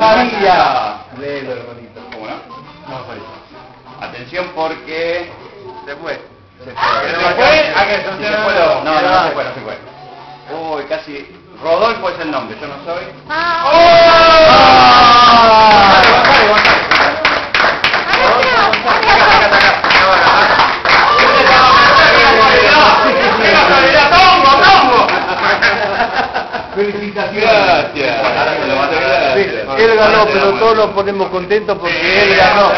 María. Léelo, hermanito. ¿Cómo no? No, soy. Atención porque... Se fue. Se ¿Se fue. fue? ¿A que Sí, se se fue? No, no, no se fue, no se fue. Uy, casi... Rodolfo es el nombre, yo no soy. Felicitaciones. Gracias. Él ganó, pero todos nos ponemos contentos porque él ganó.